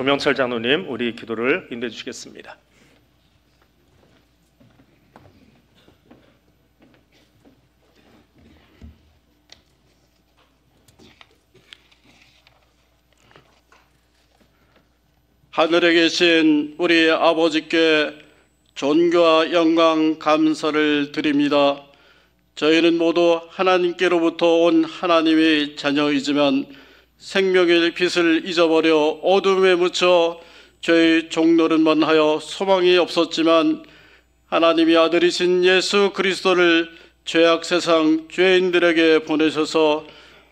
조명철 장로님 우리 기도를 인도해 주시겠습니다. 하늘에 계신 우리 아버지께 존귀와 영광 감사를 드립니다. 저희는 모두 하나님께로부터 온 하나님의 자녀이지만 생명의 빛을 잊어버려 어둠에 묻혀 저희 종노릇만 하여 소망이 없었지만 하나님이 아들이신 예수 그리스도를 죄악 세상 죄인들에게 보내셔서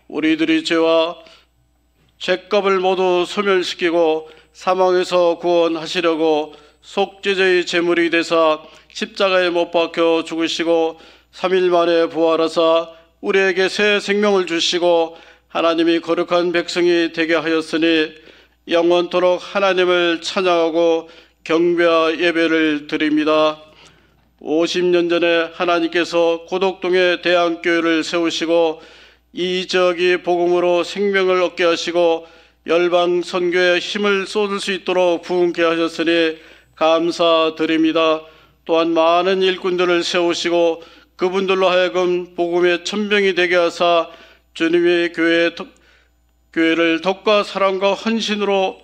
우리들이 죄와 죄값을 모두 소멸시키고 사망에서 구원하시려고 속죄제의 제물이 되사 십자가에 못 박혀 죽으시고 3일 만에 부활하사 우리에게 새 생명을 주시고 하나님이 거룩한 백성이 되게 하였으니 영원토록 하나님을 찬양하고 경배와 예배를 드립니다. 50년 전에 하나님께서 고독동의 대안교회를 세우시고 이 지역이 복음으로 생명을 얻게 하시고 열방 선교에 힘을 쏟을 수 있도록 부흥케 하셨으니 감사드립니다. 또한 많은 일꾼들을 세우시고 그분들로 하여금 복음의 천병이 되게 하사 주님의 교회 교회를 덕과 사랑과 헌신으로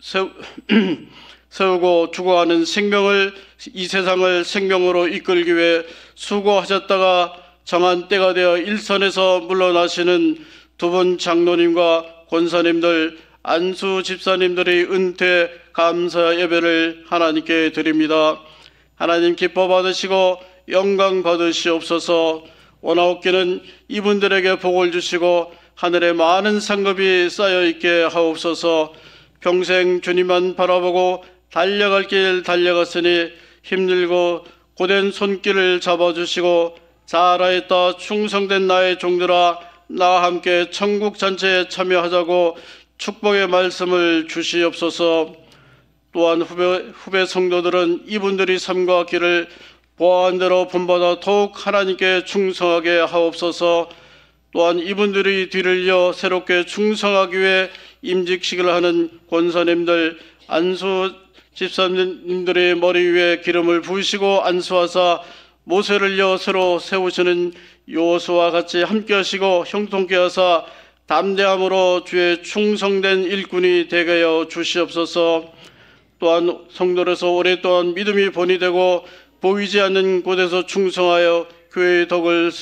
세우, 세우고 죽어가는 생명을 이 세상을 생명으로 이끌기 위해 수고하셨다가 정한 때가 되어 일선에서 물러나시는 두 분 장로님과 권사님들 안수 집사님들의 은퇴 감사 예배를 하나님께 드립니다. 하나님 기뻐 받으시고 영광 받으시옵소서 원하옵기는 이분들에게 복을 주시고 하늘에 많은 상급이 쌓여 있게 하옵소서. 평생 주님만 바라보고 달려갈 길 달려갔으니 힘들고 고된 손길을 잡아주시고 잘하였다 충성된 나의 종들아 나와 함께 천국 잔치에 참여하자고 축복의 말씀을 주시옵소서. 또한 후배, 후배 성도들은 이분들이 삶과 길을 보아한 대로 본받아 더욱 하나님께 충성하게 하옵소서. 또한 이분들이 뒤를 이어 새롭게 충성하기 위해 임직식을 하는 권사님들 안수 집사님들의 머리 위에 기름을 부으시고 안수하사 모세를 이어 새로 세우시는 요수와 같이 함께 하시고 형통케 하사 담대함으로 주의 충성된 일꾼이 되게 하여 주시옵소서. 또한 성도로서 오랫동안 믿음이 본이 되고 보이지 않는 곳에서 충성하여 교회의 덕을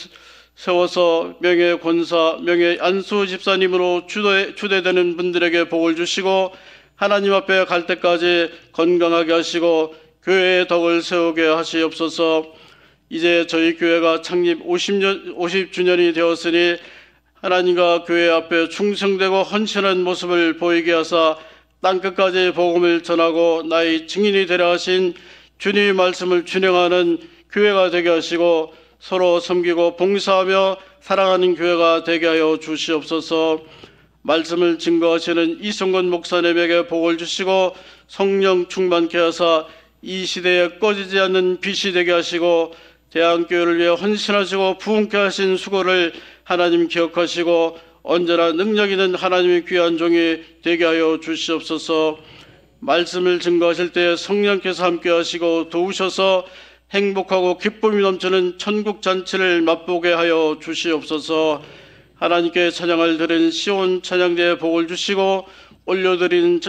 세워서 명예 권사, 명예 안수 집사님으로 주대, 주대되는 분들에게 복을 주시고 하나님 앞에 갈 때까지 건강하게 하시고 교회의 덕을 세우게 하시옵소서. 이제 저희 교회가 창립 50년 50주년이 되었으니 하나님과 교회 앞에 충성되고 헌신한 모습을 보이게 하사 땅끝까지 복음을 전하고 나의 증인이 되려 하신 주님의 말씀을 준행하는 교회가 되게 하시고 서로 섬기고 봉사하며 사랑하는 교회가 되게 하여 주시옵소서. 말씀을 증거하시는 이성건 목사님에게 복을 주시고 성령 충만케 하사 이 시대에 꺼지지 않는 빛이 되게 하시고 대한교회를 위해 헌신하시고 부흥케 하신 수고를 하나님 기억하시고 언제나 능력 있는 하나님의 귀한 종이 되게 하여 주시옵소서 말씀을 증거하실 때 성령께서 함께 하시고 도우셔서 행복하고 기쁨이 넘치는 천국 잔치를 맛보게 하여 주시옵소서 하나님께 찬양을 드린 시온 찬양대에 복을 주시고 올려드린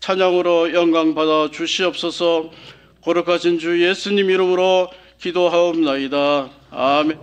찬양으로 영광 받아 주시옵소서 거룩하신 주 예수님 이름으로 기도하옵나이다. 아멘.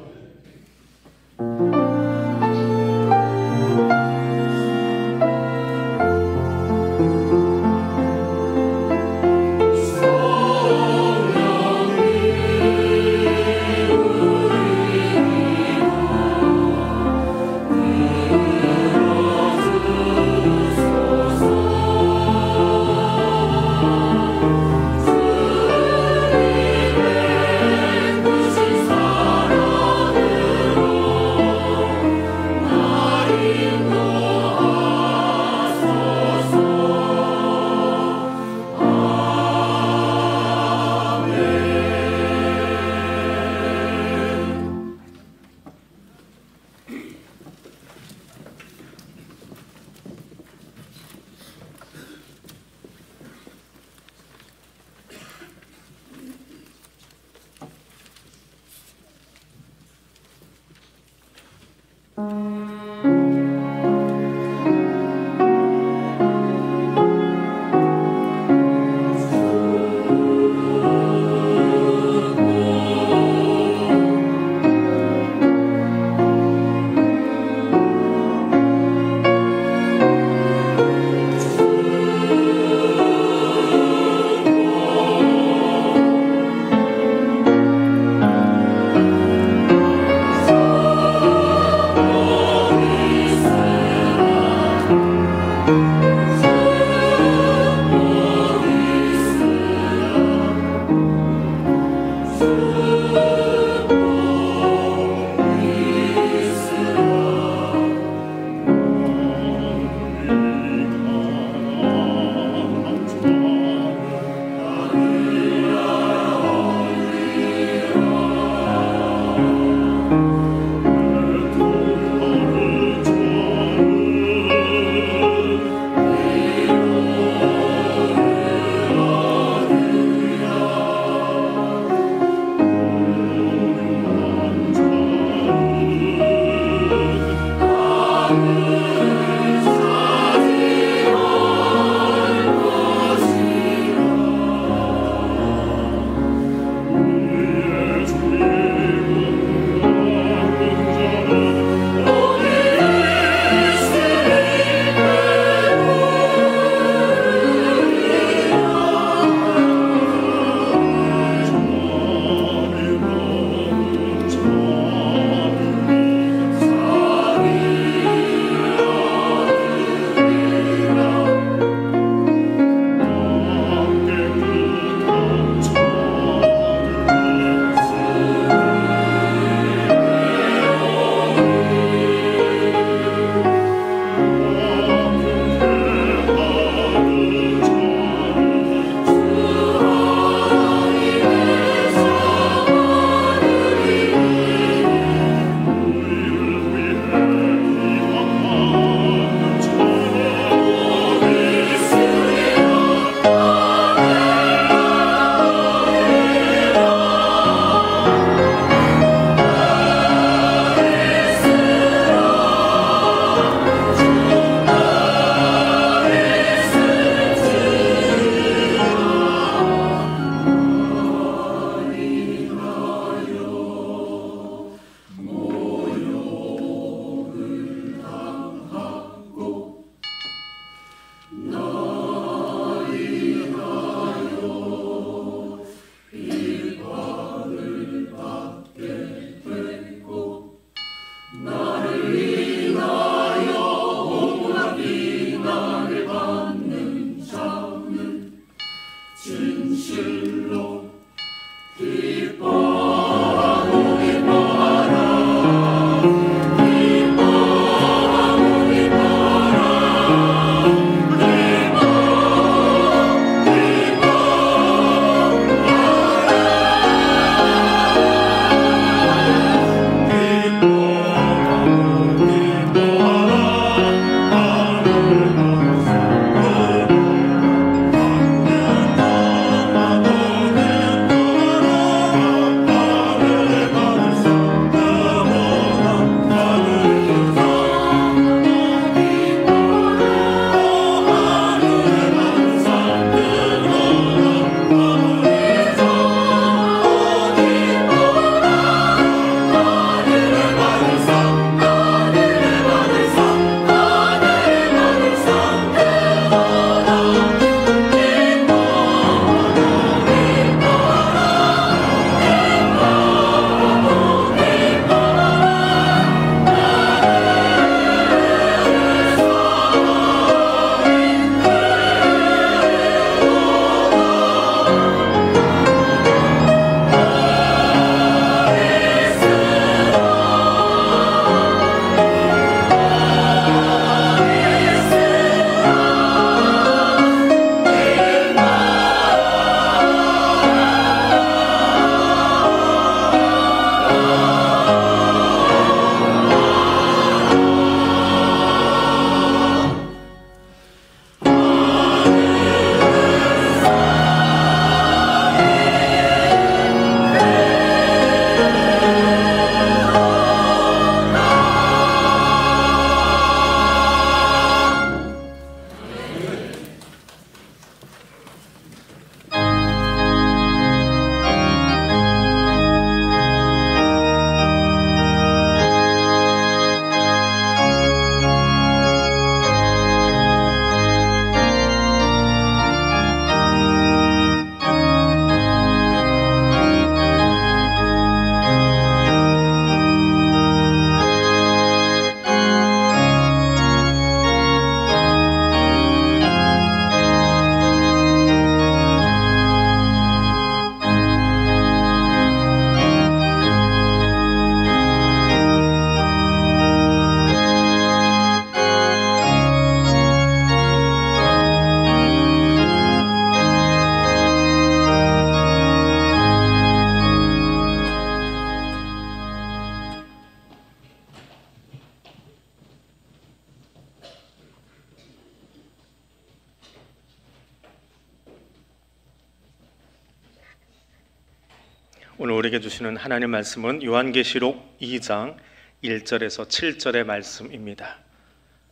주시는 하나님 말씀은 요한계시록 2장 1절에서 7절의 말씀입니다.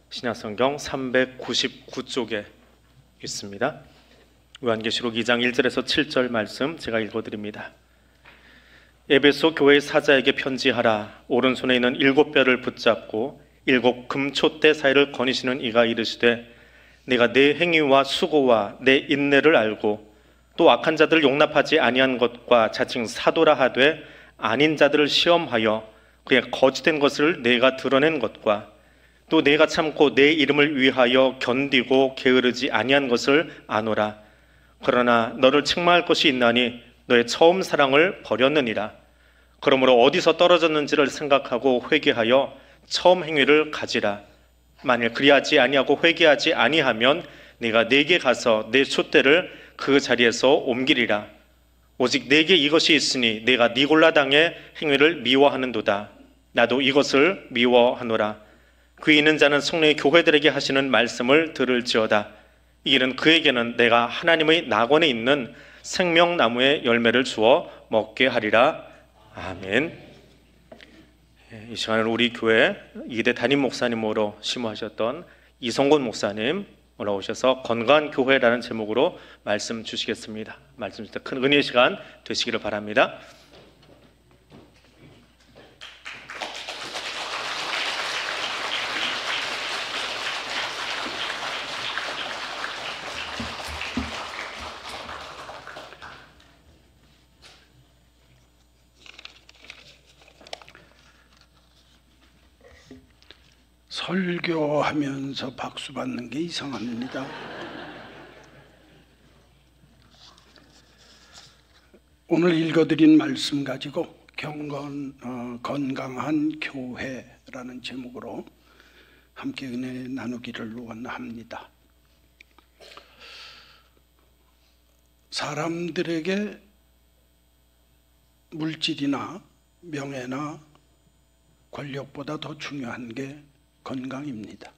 신약성경 399쪽에 있습니다. 요한계시록 2장 1절에서 7절 말씀 제가 읽어드립니다. 에베소 교회 사자에게 편지하라. 오른손에 있는 일곱 뼈를 붙잡고 일곱 금초대 사이를 거니시는 이가 이르시되 내가 내 행위와 수고와 내 인내를 알고 또 악한 자들을 용납하지 아니한 것과 자칭 사도라 하되 아닌 자들을 시험하여 그의 거짓된 것을 내가 드러낸 것과 또 내가 참고 내 이름을 위하여 견디고 게으르지 아니한 것을 아노라. 그러나 너를 책망할 것이 있나니 너의 처음 사랑을 버렸느니라. 그러므로 어디서 떨어졌는지를 생각하고 회개하여 처음 행위를 가지라. 만일 그리하지 아니하고 회개하지 아니하면 네가 내게 가서 내 촛대를 그 자리에서 옮기리라. 오직 내게 이것이 있으니 내가 니골라 당의 행위를 미워하는도다. 나도 이것을 미워하노라. 그 있는 자는 성령의 교회들에게 하시는 말씀을 들을지어다. 이는 그에게는 내가 하나님의 낙원에 있는 생명나무의 열매를 주어 먹게 하리라. 아멘. 예, 이 시간은 우리 교회 이대 담임 목사님으로 심호하셨던 이성곤 목사님 올라오셔서 건강한 교회라는 제목으로 말씀 주시겠습니다. 말씀 주실 큰 은혜의 시간 되시기를 바랍니다. 설교하면서 박수 받는 게 이상합니다. 오늘 읽어드린 말씀 가지고 경건 어, 건강한 교회라는 제목으로 함께 은혜 나누기를 원합니다. 사람들에게 물질이나 명예나 권력보다 더 중요한 게 건강입니다.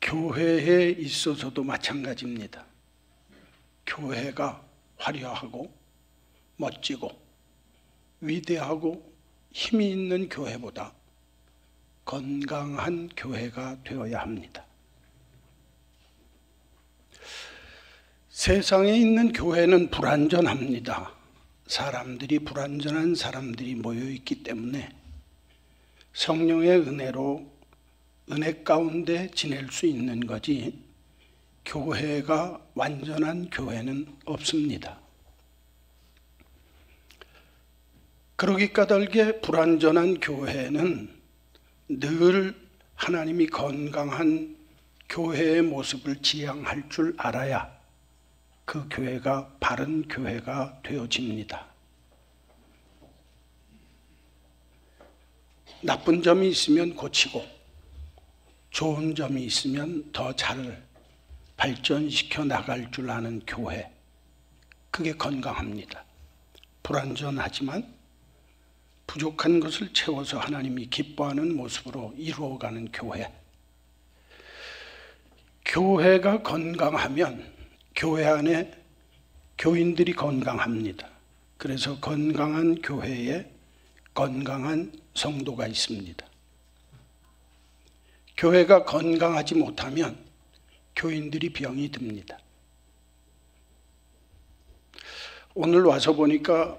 교회에 있어서도 마찬가지입니다. 교회가 화려하고 멋지고 위대하고 힘이 있는 교회보다 건강한 교회가 되어야 합니다. 세상에 있는 교회는 불완전합니다. 사람들이 불완전한 사람들이 모여 있기 때문에 성령의 은혜로 은혜 가운데 지낼 수 있는 거지 교회가 완전한 교회는 없습니다. 그러기 까닭에 불완전한 교회는 늘 하나님이 건강한 교회의 모습을 지향할 줄 알아야 그 교회가 바른 교회가 되어집니다. 나쁜 점이 있으면 고치고 좋은 점이 있으면 더 잘 발전시켜 나갈 줄 아는 교회. 그게 건강합니다. 불완전하지만 부족한 것을 채워서 하나님이 기뻐하는 모습으로 이루어가는 교회. 교회가 건강하면 교회 안에 교인들이 건강합니다. 그래서 건강한 교회에 건강한 성도가 있습니다. 교회가 건강하지 못하면 교인들이 병이 듭니다. 오늘 와서 보니까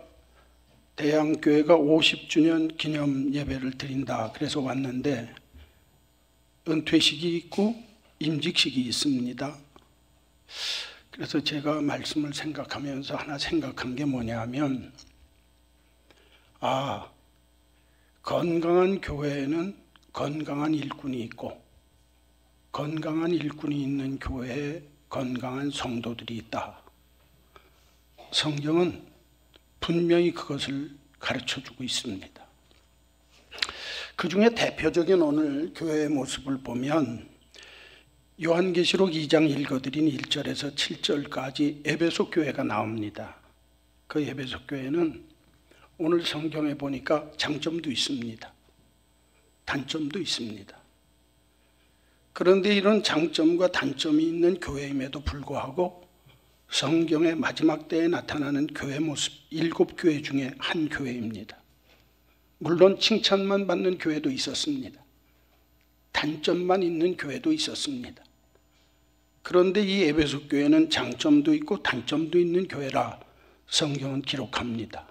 대양교회가 50주년 기념 예배를 드린다. 그래서 왔는데 은퇴식이 있고 임직식이 있습니다. 그래서 제가 말씀을 생각하면서 하나 생각한 게 뭐냐 하면, 아, 건강한 교회에는 건강한 일꾼이 있고, 건강한 일꾼이 있는 교회에 건강한 성도들이 있다. 성경은 분명히 그것을 가르쳐 주고 있습니다. 그 중에 대표적인 오늘 교회의 모습을 보면 요한계시록 2장 읽어드린 1절에서 7절까지 에베소 교회가 나옵니다. 그 에베소 교회는 오늘 성경에 보니까 장점도 있습니다. 단점도 있습니다. 그런데 이런 장점과 단점이 있는 교회임에도 불구하고 성경의 마지막 때에 나타나는 교회 모습 일곱 교회 중에 한 교회입니다. 물론 칭찬만 받는 교회도 있었습니다. 단점만 있는 교회도 있었습니다. 그런데 이 에베소 교회는 장점도 있고 단점도 있는 교회라 성경은 기록합니다.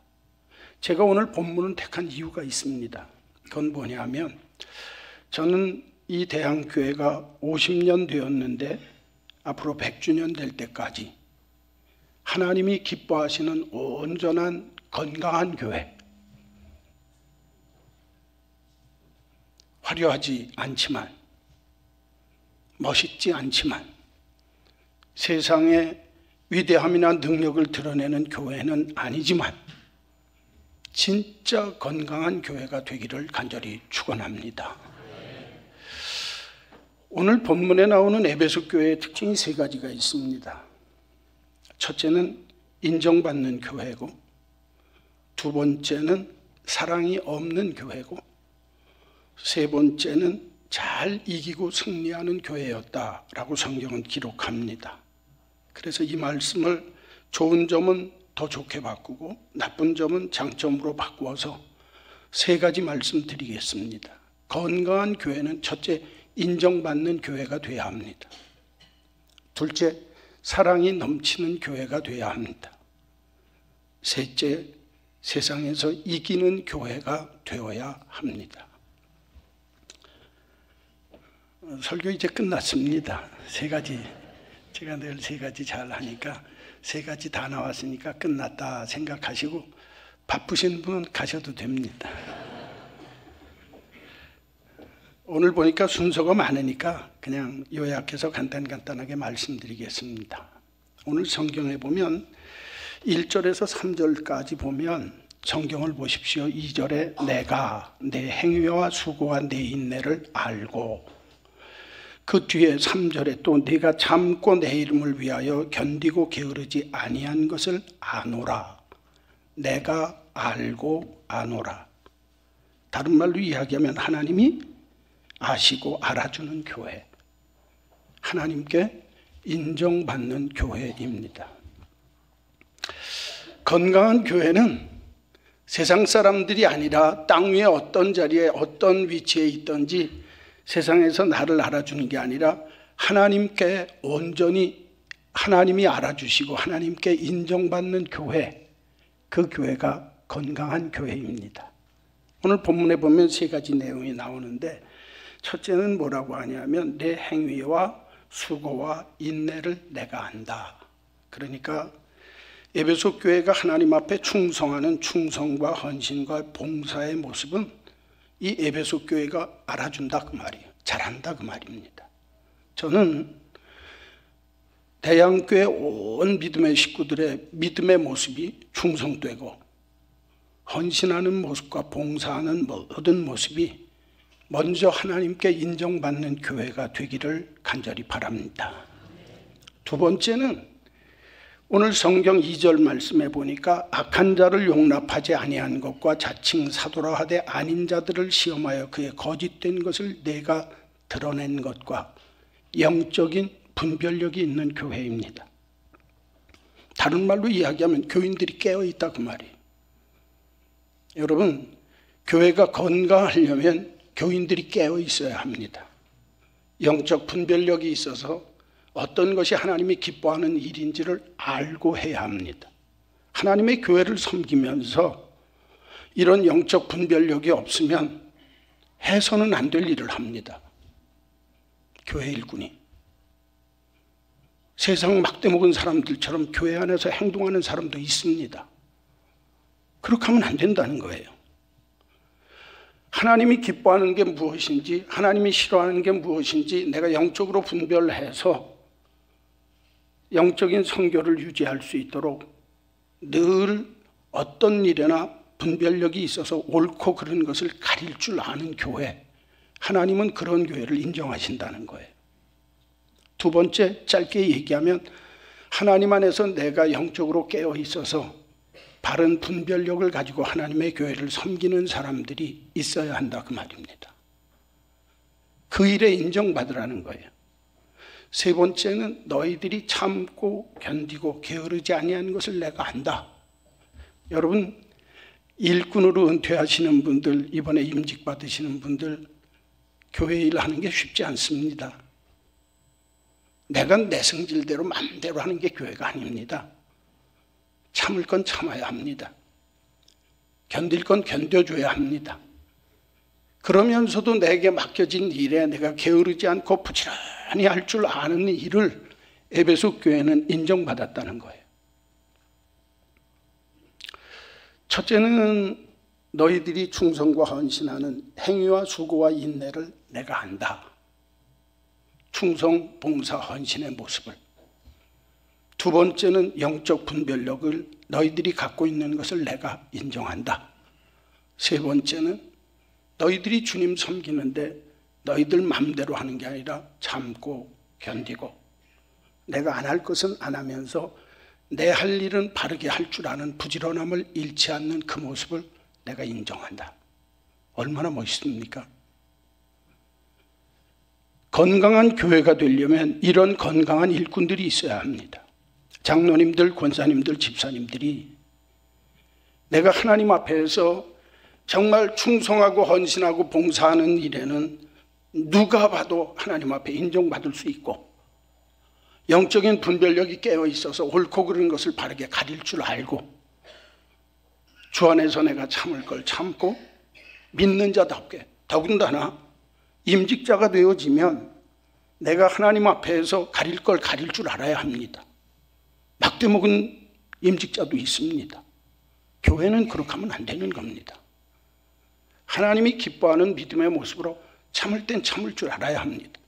제가 오늘 본문을 택한 이유가 있습니다. 그건 뭐냐면 저는 이 대한교회가 50년 되었는데 앞으로 100주년 될 때까지 하나님이 기뻐하시는 온전한 건강한 교회 화려하지 않지만 멋있지 않지만 세상의 위대함이나 능력을 드러내는 교회는 아니지만 진짜 건강한 교회가 되기를 간절히 축원합니다. 오늘 본문에 나오는 에베소 교회의 특징이 세 가지가 있습니다. 첫째는 인정받는 교회고, 두 번째는 사랑이 없는 교회고, 세 번째는 잘 이기고 승리하는 교회였다라고 성경은 기록합니다. 그래서 이 말씀을 좋은 점은 더 좋게 바꾸고 나쁜 점은 장점으로 바꾸어서 세 가지 말씀드리겠습니다. 건강한 교회는 첫째 인정받는 교회가 돼야 합니다. 둘째 사랑이 넘치는 교회가 돼야 합니다. 셋째 세상에서 이기는 교회가 되어야 합니다. 설교 이제 끝났습니다. 세 가지 제가 늘 세 가지 잘 하니까 세 가지 다 나왔으니까 끝났다 생각하시고 바쁘신 분은 가셔도 됩니다. 오늘 보니까 순서가 많으니까 그냥 요약해서 간단간단하게 말씀드리겠습니다. 오늘 성경에 보면 1절에서 3절까지 보면 성경을 보십시오. 2절에 내가 내 행위와 수고와 내 인내를 알고 그 뒤에 3절에 또 네가 참고 내 이름을 위하여 견디고 게으르지 아니한 것을 아노라. 내가 알고 아노라. 다른 말로 이야기하면 하나님이 아시고 알아주는 교회. 하나님께 인정받는 교회입니다. 건강한 교회는 세상 사람들이 아니라 땅 위에 어떤 자리에 어떤 위치에 있든지 세상에서 나를 알아주는 게 아니라 하나님께 온전히 하나님이 알아주시고 하나님께 인정받는 교회, 그 교회가 건강한 교회입니다. 오늘 본문에 보면 세 가지 내용이 나오는데 첫째는 뭐라고 하냐면 내 행위와 수고와 인내를 내가 안다. 그러니까 에베소 교회가 하나님 앞에 충성하는 충성과 헌신과 봉사의 모습은 이 에베소 교회가 알아준다 그 말이에요. 잘한다 그 말입니다. 저는 대양교회 온 믿음의 식구들의 믿음의 모습이 충성되고 헌신하는 모습과 봉사하는 모든 모습이 먼저 하나님께 인정받는 교회가 되기를 간절히 바랍니다. 두 번째는 오늘 성경 2절 말씀에 보니까 악한 자를 용납하지 아니한 것과 자칭 사도라 하되 아닌 자들을 시험하여 그의 거짓된 것을 내가 드러낸 것과 영적인 분별력이 있는 교회입니다. 다른 말로 이야기하면 교인들이 깨어 있다 그 말이에요. 여러분, 교회가 건강하려면 교인들이 깨어 있어야 합니다. 영적 분별력이 있어서 어떤 것이 하나님이 기뻐하는 일인지를 알고 해야 합니다. 하나님의 교회를 섬기면서 이런 영적 분별력이 없으면 해서는 안 될 일을 합니다. 교회 일꾼이. 세상 막대 먹은 사람들처럼 교회 안에서 행동하는 사람도 있습니다. 그렇게 하면 안 된다는 거예요. 하나님이 기뻐하는 게 무엇인지, 하나님이 싫어하는 게 무엇인지 내가 영적으로 분별해서 영적인 성교를 유지할 수 있도록 늘 어떤 일에나 분별력이 있어서 옳고 그런 것을 가릴 줄 아는 교회. 하나님은 그런 교회를 인정하신다는 거예요. 두 번째, 짧게 얘기하면 하나님 안에서 내가 영적으로 깨어 있어서 바른 분별력을 가지고 하나님의 교회를 섬기는 사람들이 있어야 한다 그 말입니다. 그 일에 인정받으라는 거예요. 세 번째는 너희들이 참고 견디고 게으르지 아니한 것을 내가 안다. 여러분 일꾼으로 은퇴하시는 분들 이번에 임직 받으시는 분들 교회 일 하는 게 쉽지 않습니다. 내가 내 성질대로 마음대로 하는 게 교회가 아닙니다. 참을 건 참아야 합니다. 견딜 건 견뎌줘야 합니다. 그러면서도 내게 맡겨진 일에 내가 게으르지 않고 부지런 히할줄 아는 일을 에베소 교회는 인정받았다는 거예요. 첫째는 너희들이 충성과 헌신하는 행위와 수고와 인내를 내가 안다. 충성, 봉사, 헌신의 모습을. 두 번째는 영적 분별력을 너희들이 갖고 있는 것을 내가 인정한다. 세 번째는 너희들이 주님 섬기는데 너희들 맘대로 하는 게 아니라 참고 견디고 내가 안 할 것은 안 하면서 내 할 일은 바르게 할 줄 아는 부지런함을 잃지 않는 그 모습을 내가 인정한다. 얼마나 멋있습니까? 건강한 교회가 되려면 이런 건강한 일꾼들이 있어야 합니다. 장로님들, 권사님들, 집사님들이 내가 하나님 앞에서 정말 충성하고 헌신하고 봉사하는 일에는 누가 봐도 하나님 앞에 인정받을 수 있고 영적인 분별력이 깨어 있어서 옳고 그른 것을 바르게 가릴 줄 알고 주 안에서 내가 참을 걸 참고 믿는 자답게 더군다나 임직자가 되어지면 내가 하나님 앞에서 가릴 걸 가릴 줄 알아야 합니다. 막대 먹은 임직자도 있습니다. 교회는 그렇게 하면 안 되는 겁니다. 하나님이 기뻐하는 믿음의 모습으로 참을 땐 참을 줄 알아야 합니다.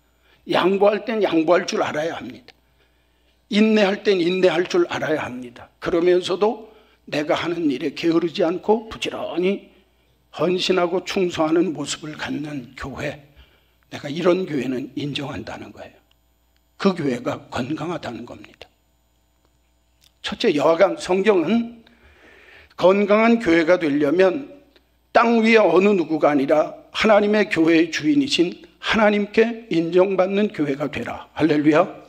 양보할 땐 양보할 줄 알아야 합니다. 인내할 땐 인내할 줄 알아야 합니다. 그러면서도 내가 하는 일에 게으르지 않고 부지런히 헌신하고 충성하는 모습을 갖는 교회, 내가 이런 교회는 인정한다는 거예요. 그 교회가 건강하다는 겁니다. 첫째, 여하간 성경은 건강한 교회가 되려면 땅 위에 어느 누구가 아니라 하나님의 교회의 주인이신 하나님께 인정받는 교회가 되라. 할렐루야.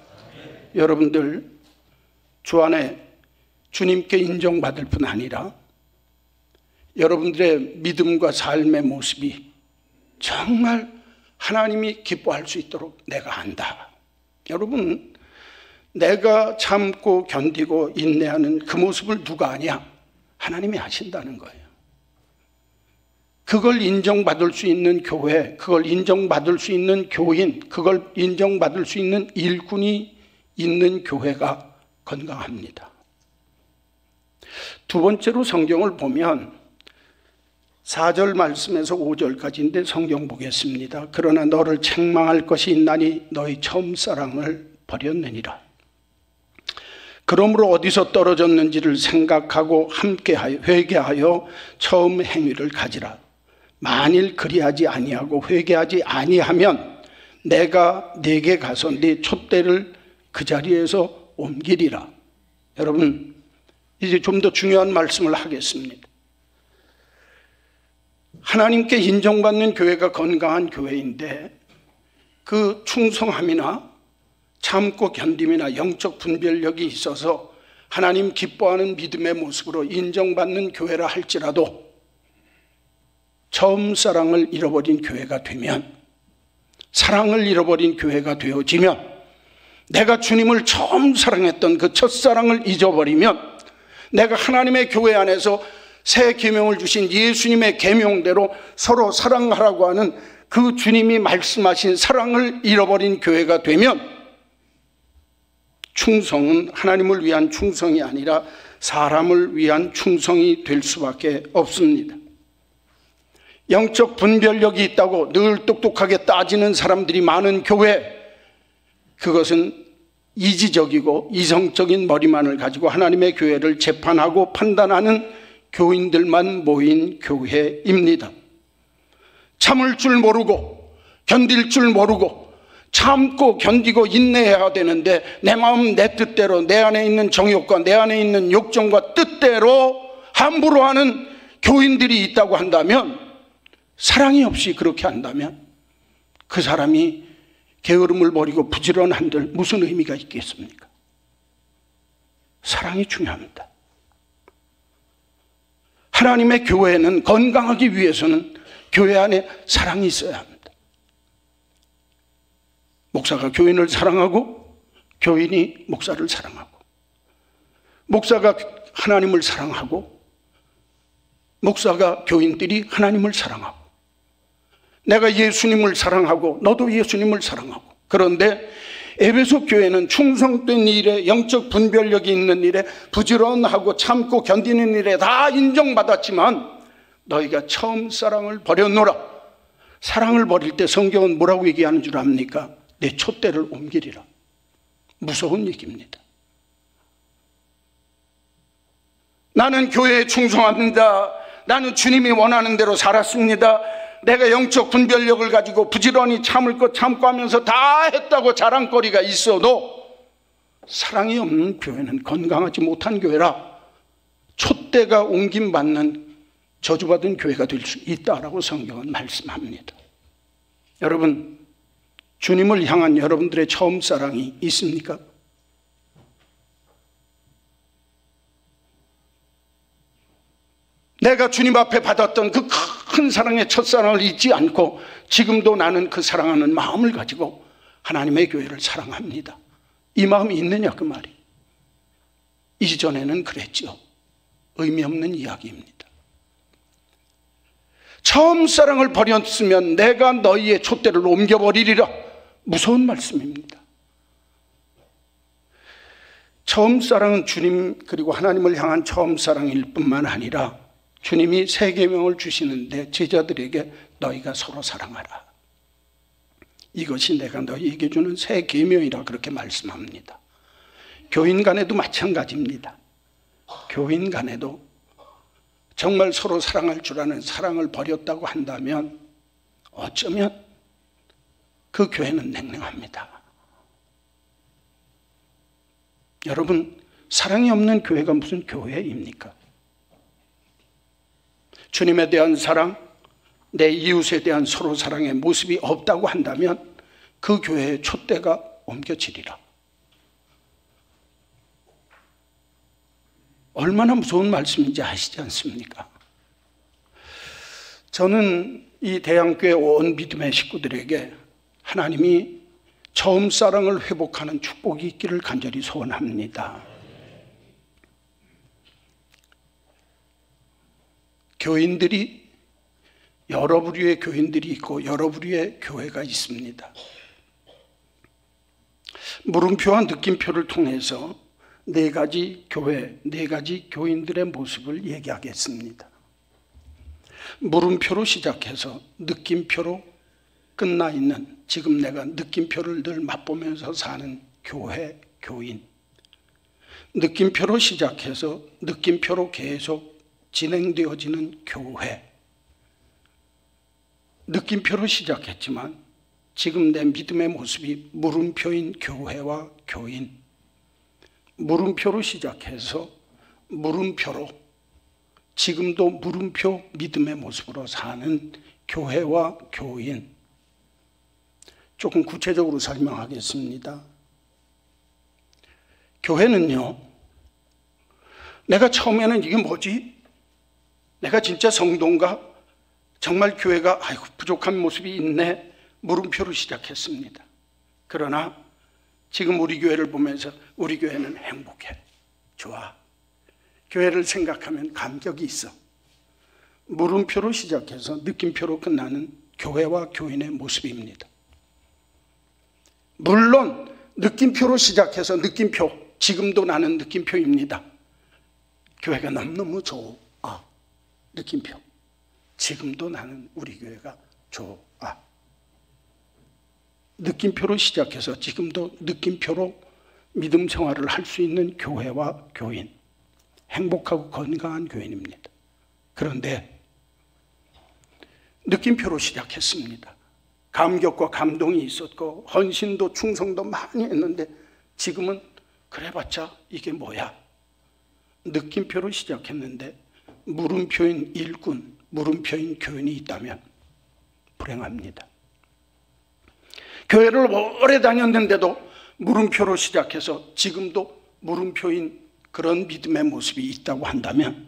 여러분들 주 안에 주님께 인정받을 뿐 아니라 여러분들의 믿음과 삶의 모습이 정말 하나님이 기뻐할 수 있도록 내가 한다. 여러분, 내가 참고 견디고 인내하는 그 모습을 누가 아냐? 하나님이 하신다는 거예요. 그걸 인정받을 수 있는 교회, 그걸 인정받을 수 있는 교인, 그걸 인정받을 수 있는 일꾼이 있는 교회가 건강합니다. 두 번째로 성경을 보면 4절 말씀에서 5절까지인데 성경 보겠습니다. 그러나 너를 책망할 것이 있나니 너희 처음 사랑을 버렸느니라. 그러므로 어디서 떨어졌는지를 생각하고 함께 회개하여 처음 행위를 가지라. 만일 그리하지 아니하고 회개하지 아니하면 내가 네게 가서 네 촛대를 그 자리에서 옮기리라. 여러분 이제 좀 더 중요한 말씀을 하겠습니다. 하나님께 인정받는 교회가 건강한 교회인데 그 충성함이나 참고 견딤이나 영적 분별력이 있어서 하나님 기뻐하는 믿음의 모습으로 인정받는 교회라 할지라도 처음 사랑을 잃어버린 교회가 되면 사랑을 잃어버린 교회가 되어지면 내가 주님을 처음 사랑했던 그 첫사랑을 잊어버리면 내가 하나님의 교회 안에서 새 계명을 주신 예수님의 계명대로 서로 사랑하라고 하는 그 주님이 말씀하신 사랑을 잃어버린 교회가 되면 충성은 하나님을 위한 충성이 아니라 사람을 위한 충성이 될 수밖에 없습니다. 영적 분별력이 있다고 늘 똑똑하게 따지는 사람들이 많은 교회, 그것은 이지적이고 이성적인 머리만을 가지고 하나님의 교회를 재판하고 판단하는 교인들만 모인 교회입니다. 참을 줄 모르고 견딜 줄 모르고 참고 견디고 인내해야 되는데 내 마음 내 뜻대로 내 안에 있는 정욕과 내 안에 있는 욕정과 뜻대로 함부로 하는 교인들이 있다고 한다면 사랑이 없이 그렇게 한다면 그 사람이 게으름을 버리고 부지런한들 무슨 의미가 있겠습니까? 사랑이 중요합니다. 하나님의 교회는 건강하기 위해서는 교회 안에 사랑이 있어야 합니다. 목사가 교인을 사랑하고 교인이 목사를 사랑하고 목사가 하나님을 사랑하고 목사가 교인들이 하나님을 사랑하고 내가 예수님을 사랑하고 너도 예수님을 사랑하고. 그런데 에베소 교회는 충성된 일에 영적 분별력이 있는 일에 부지런하고 참고 견디는 일에 다 인정받았지만 너희가 처음 사랑을 버렸노라. 사랑을 버릴 때 성경은 뭐라고 얘기하는 줄 압니까? 내 촛대를 옮기리라. 무서운 얘기입니다. 나는 교회에 충성합니다 나는 주님이 원하는 대로 살았습니다 내가 영적 분별력을 가지고 부지런히 참을 것 참고 하면서 다 했다고 자랑거리가 있어도 사랑이 없는 교회는 건강하지 못한 교회라 촛대가 옮김 받는 저주받은 교회가 될 수 있다라고 성경은 말씀합니다. 여러분, 주님을 향한 여러분들의 처음 사랑이 있습니까? 내가 주님 앞에 받았던 그 큰 사랑의 첫사랑을 잊지 않고 지금도 나는 그 사랑하는 마음을 가지고 하나님의 교회를 사랑합니다. 이 마음이 있느냐 그 말이. 이전에는 그랬죠. 의미 없는 이야기입니다. 처음 사랑을 버렸으면 내가 너희의 촛대를 옮겨버리리라. 무서운 말씀입니다. 처음 사랑은 주님 그리고 하나님을 향한 처음 사랑일 뿐만 아니라 주님이 세 계명을 주시는데 제자들에게 너희가 서로 사랑하라. 이것이 내가 너희에게 주는 새 계명이라 그렇게 말씀합니다. 교인 간에도 마찬가지입니다. 교인 간에도 정말 서로 사랑할 줄 아는 사랑을 버렸다고 한다면 어쩌면 그 교회는 냉랭합니다. 여러분, 사랑이 없는 교회가 무슨 교회입니까? 주님에 대한 사랑, 내 이웃에 대한 서로 사랑의 모습이 없다고 한다면 그 교회의 촛대가 옮겨지리라. 얼마나 무서운 말씀인지 아시지 않습니까? 저는 이 대양교회 온 믿음의 식구들에게 하나님이 처음 사랑을 회복하는 축복이 있기를 간절히 소원합니다. 교인들이 여러 부류의 교인들이 있고 여러 부류의 교회가 있습니다. 물음표와 느낌표를 통해서 네 가지 교회, 네 가지 교인들의 모습을 얘기하겠습니다. 물음표로 시작해서 느낌표로 끝나 있는 지금 내가 느낌표를 늘 맛보면서 사는 교회, 교인. 느낌표로 시작해서 느낌표로 계속 진행되어지는 교회. 느낌표로 시작했지만 지금 내 믿음의 모습이 물음표인 교회와 교인. 물음표로 시작해서 물음표로 지금도 물음표 믿음의 모습으로 사는 교회와 교인. 조금 구체적으로 설명하겠습니다. 교회는요, 내가 처음에는 이게 뭐지? 내가 진짜 성도인가? 정말 교회가 아이고 부족한 모습이 있네. 물음표로 시작했습니다. 그러나 지금 우리 교회를 보면서 우리 교회는 행복해. 좋아. 교회를 생각하면 감격이 있어. 물음표로 시작해서 느낌표로 끝나는 교회와 교인의 모습입니다. 물론 느낌표로 시작해서 느낌표, 지금도 나는 느낌표입니다. 교회가 너무너무 좋아. 느낌표. 지금도 나는 우리 교회가 좋아. 느낌표로 시작해서 지금도 느낌표로 믿음 생활을 할 수 있는 교회와 교인. 행복하고 건강한 교인입니다. 그런데 느낌표로 시작했습니다. 감격과 감동이 있었고 헌신도 충성도 많이 했는데 지금은 그래봤자 이게 뭐야? 느낌표로 시작했는데 물음표인 일꾼, 물음표인 교인이 있다면 불행합니다. 교회를 오래 다녔는데도 물음표로 시작해서 지금도 물음표인 그런 믿음의 모습이 있다고 한다면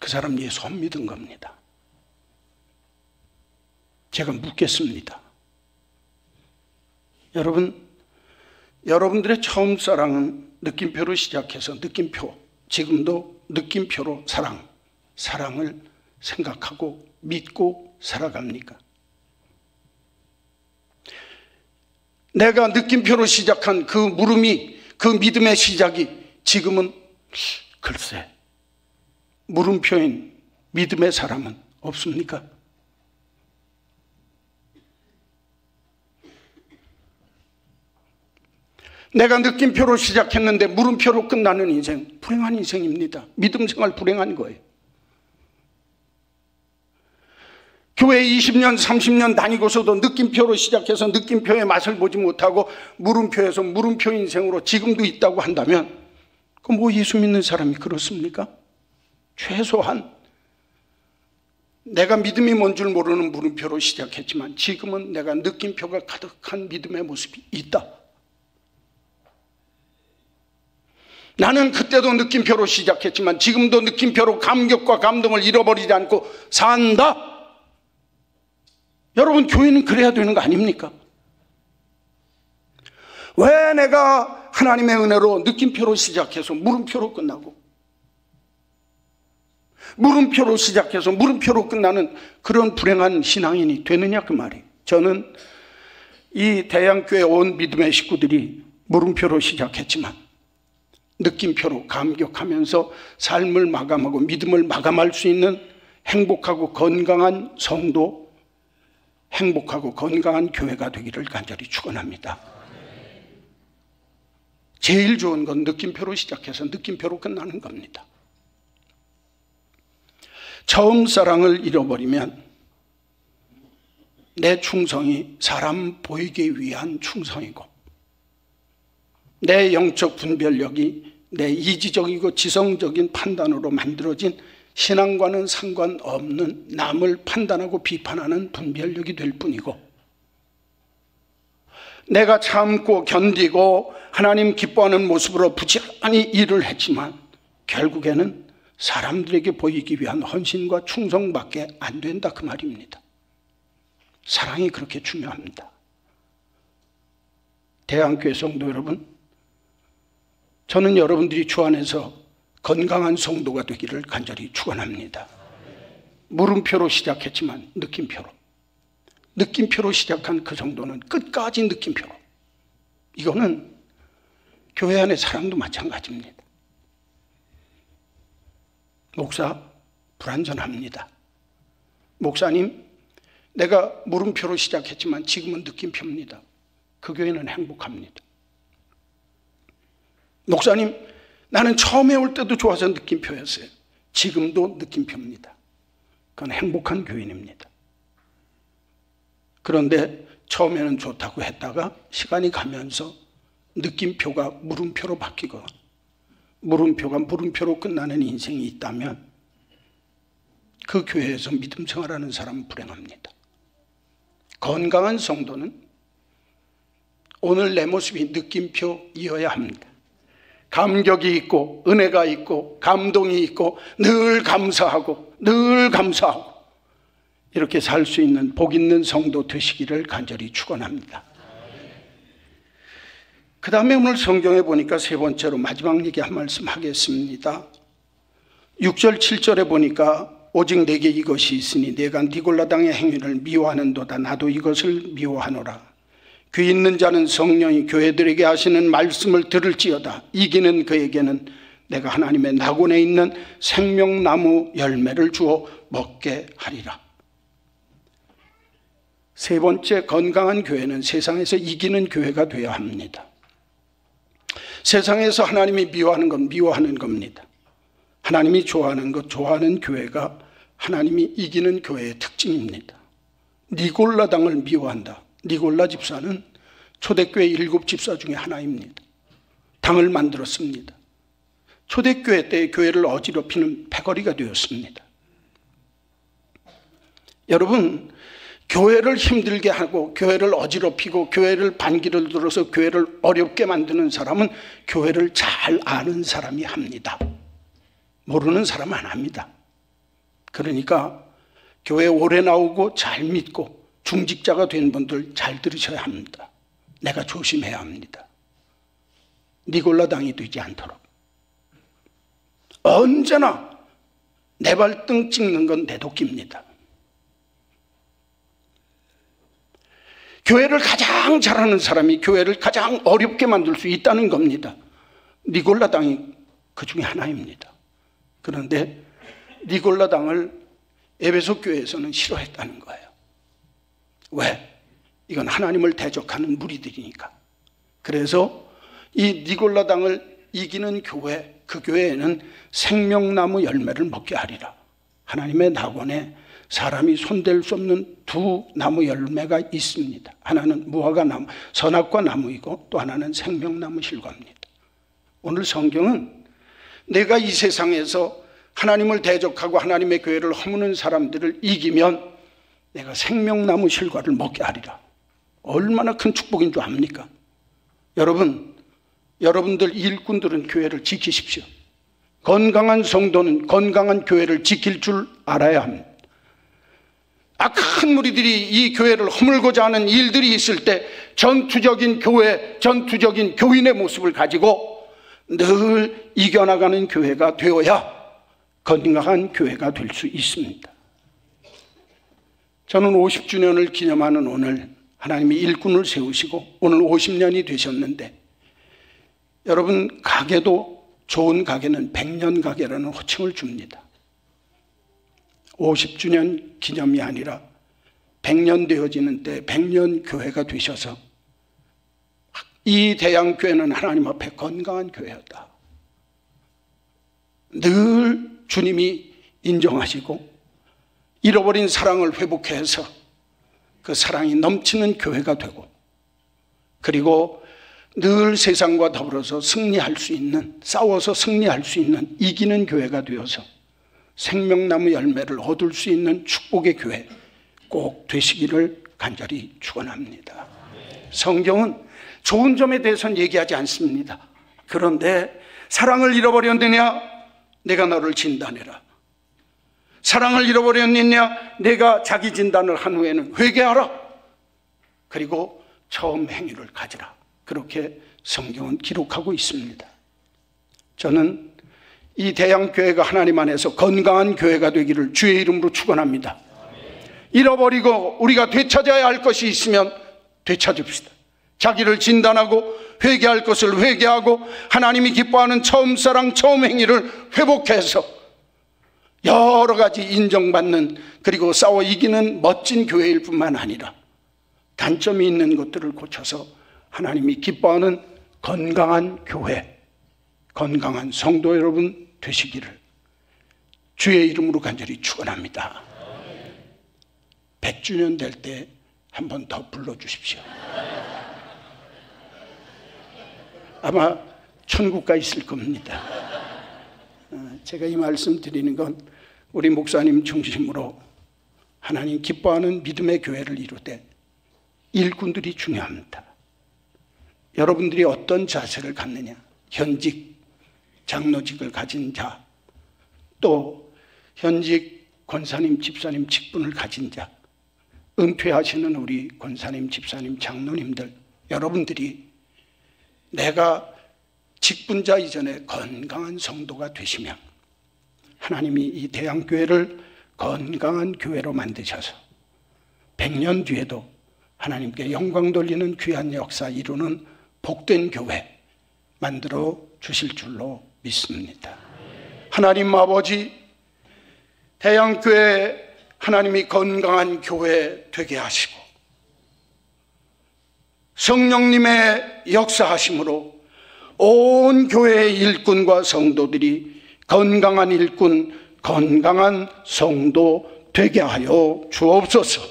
그 사람 예수 안 믿은 겁니다. 제가 묻겠습니다. 여러분, 여러분들의 처음 사랑은 느낌표로 시작해서 느낌표, 지금도 느낌표로 사랑, 사랑을 생각하고 믿고 살아갑니까? 내가 느낌표로 시작한 그 물음이 그 믿음의 시작이 지금은 글쎄 물음표인 믿음의 사람은 없습니까? 내가 느낌표로 시작했는데 물음표로 끝나는 인생, 불행한 인생입니다. 믿음 생활 불행한 거예요. 교회 20년, 30년 다니고서도 느낌표로 시작해서 느낌표의 맛을 보지 못하고 물음표에서 물음표 인생으로 지금도 있다고 한다면 그 뭐 예수 믿는 사람이 그렇습니까? 최소한 내가 믿음이 뭔 줄 모르는 물음표로 시작했지만 지금은 내가 느낌표가 가득한 믿음의 모습이 있다. 나는 그때도 느낌표로 시작했지만 지금도 느낌표로 감격과 감동을 잃어버리지 않고 산다. 여러분, 교회는 그래야 되는 거 아닙니까? 왜 내가 하나님의 은혜로 느낌표로 시작해서 물음표로 끝나고 물음표로 시작해서 물음표로 끝나는 그런 불행한 신앙인이 되느냐 그 말이에요. 저는 이 대양교회 온 믿음의 식구들이 물음표로 시작했지만 느낌표로 감격하면서 삶을 마감하고 믿음을 마감할 수 있는 행복하고 건강한 성도, 행복하고 건강한 교회가 되기를 간절히 축원합니다. 제일 좋은 건 느낌표로 시작해서 느낌표로 끝나는 겁니다. 처음 사랑을 잃어버리면 내 충성이 사람 보이기 위한 충성이고 내 영적 분별력이 내 이지적이고 지성적인 판단으로 만들어진 신앙과는 상관없는 남을 판단하고 비판하는 분별력이 될 뿐이고 내가 참고 견디고 하나님 기뻐하는 모습으로 부지런히 일을 했지만 결국에는 사람들에게 보이기 위한 헌신과 충성밖에 안 된다 그 말입니다. 사랑이 그렇게 중요합니다. 대한교회 성도 여러분, 저는 여러분들이 주 안에서 건강한 성도가 되기를 간절히 축원합니다. 물음표로 시작했지만 느낌표로 느낌표로 시작한 그 정도는 끝까지 느낌표로 이거는 교회 안의 사랑도 마찬가지입니다. 목사 불완전합니다. 목사님 내가 물음표로 시작했지만 지금은 느낌표입니다. 그 교회는 행복합니다. 목사님 나는 처음에 올 때도 좋아서 느낌표였어요. 지금도 느낌표입니다. 그건 행복한 교인입니다. 그런데 처음에는 좋다고 했다가 시간이 가면서 느낌표가 물음표로 바뀌고 물음표가 물음표로 끝나는 인생이 있다면 그 교회에서 믿음 생활하는 사람은 불행합니다. 건강한 성도는 오늘 내 모습이 느낌표이어야 합니다. 감격이 있고 은혜가 있고 감동이 있고 늘 감사하고 늘 감사하고 이렇게 살 수 있는 복 있는 성도 되시기를 간절히 축원합니다. 그 다음에 오늘 성경에 보니까 세 번째로 마지막 얘기 한 말씀 하겠습니다. 6절 7절에 보니까 오직 내게 이것이 있으니 내가 니골라당의 행위를 미워하는도다 나도 이것을 미워하노라 귀 있는 자는 성령이 교회들에게 하시는 말씀을 들을지어다. 이기는 그에게는 내가 하나님의 낙원에 있는 생명나무 열매를 주어 먹게 하리라. 세 번째 건강한 교회는 세상에서 이기는 교회가 되어야 합니다. 세상에서 하나님이 미워하는 건 미워하는 겁니다. 하나님이 좋아하는 것 좋아하는 교회가 하나님이 이기는 교회의 특징입니다. 니골라 당을 미워한다 니골라 집사는 초대교회 일곱 집사 중에 하나입니다. 당을 만들었습니다. 초대교회 때 교회를 어지럽히는 패거리가 되었습니다. 여러분, 교회를 힘들게 하고 교회를 어지럽히고 교회를 반기를 들어서 교회를 어렵게 만드는 사람은 교회를 잘 아는 사람이 합니다. 모르는 사람 안 합니다. 그러니까 교회 오래 나오고 잘 믿고 중직자가 된 분들 잘 들으셔야 합니다. 내가 조심해야 합니다. 니골라당이 되지 않도록. 언제나 내 발등 찍는 건 내 도끼입니다. 교회를 가장 잘하는 사람이 교회를 가장 어렵게 만들 수 있다는 겁니다. 니골라당이 그 중에 하나입니다. 그런데 니골라당을 에베소 교회에서는 싫어했다는 거예요. 왜? 이건 하나님을 대적하는 무리들이니까. 그래서 이 니골라당을 이기는 교회, 그 교회에는 생명나무 열매를 먹게 하리라. 하나님의 낙원에 사람이 손댈 수 없는 두 나무 열매가 있습니다. 하나는 무화과 나무, 선악과 나무이고 또 하나는 생명나무 실과입니다. 오늘 성경은 내가 이 세상에서 하나님을 대적하고 하나님의 교회를 허무는 사람들을 이기면 내가 생명나무 실과를 먹게 하리라. 얼마나 큰 축복인 줄 압니까? 여러분, 여러분들 일꾼들은 교회를 지키십시오. 건강한 성도는 건강한 교회를 지킬 줄 알아야 합니다. 악한 무리들이 이 교회를 허물고자 하는 일들이 있을 때 전투적인 교회, 전투적인 교인의 모습을 가지고 늘 이겨나가는 교회가 되어야 건강한 교회가 될 수 있습니다. 저는 50주년을 기념하는 오늘 하나님이 일꾼을 세우시고 오늘 50년이 되셨는데 여러분 가게도 좋은 가게는 100년 가게라는 호칭을 줍니다. 50주년 기념이 아니라 100년 되어지는 때 100년 교회가 되셔서 이 대양교회는 하나님 앞에 건강한 교회였다. 늘 주님이 인정하시고 잃어버린 사랑을 회복해서 그 사랑이 넘치는 교회가 되고 그리고 늘 세상과 더불어서 승리할 수 있는 싸워서 승리할 수 있는 이기는 교회가 되어서 생명나무 열매를 얻을 수 있는 축복의 교회 꼭 되시기를 간절히 축원합니다. 성경은 좋은 점에 대해서는 얘기하지 않습니다. 그런데 사랑을 잃어버렸느냐? 내가 너를 진단해라. 사랑을 잃어버렸느냐? 내가 자기 진단을 한 후에는 회개하라. 그리고 처음 행위를 가지라. 그렇게 성경은 기록하고 있습니다. 저는 이 대양교회가 하나님 안에서 건강한 교회가 되기를 주의 이름으로 축원합니다. 잃어버리고 우리가 되찾아야 할 것이 있으면 되찾읍시다. 자기를 진단하고 회개할 것을 회개하고 하나님이 기뻐하는 처음 사랑, 처음 행위를 회복해서 여러 가지 인정받는 그리고 싸워 이기는 멋진 교회일 뿐만 아니라 단점이 있는 것들을 고쳐서 하나님이 기뻐하는 건강한 교회, 건강한 성도 여러분 되시기를 주의 이름으로 간절히 축원합니다. 100주년 될 때 한 번 더 불러주십시오. 아마 천국 가 있을 겁니다. 어, 제가 이 말씀 드리는 건 우리 목사님 중심으로 하나님 기뻐하는 믿음의 교회를 이루되 일꾼들이 중요합니다. 여러분들이 어떤 자세를 갖느냐? 현직 장로직을 가진 자, 또 현직 권사님, 집사님 직분을 가진 자, 은퇴하시는 우리 권사님, 집사님, 장로님들, 여러분들이 내가 직분자 이전에 건강한 성도가 되시면 하나님이 이 대양교회를 건강한 교회로 만드셔서 100년 뒤에도 하나님께 영광 돌리는 귀한 역사 이루는 복된 교회 만들어 주실 줄로 믿습니다. 하나님 아버지, 대양교회 하나님이 건강한 교회 되게 하시고 성령님의 역사하심으로 온 교회의 일꾼과 성도들이 건강한 일꾼, 건강한 성도 되게 하여 주옵소서.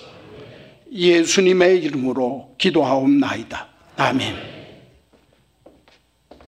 예수님의 이름으로 기도하옵나이다. 아멘.